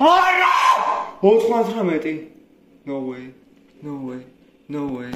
Oh no! What's my time, I think? No way. No way. No way.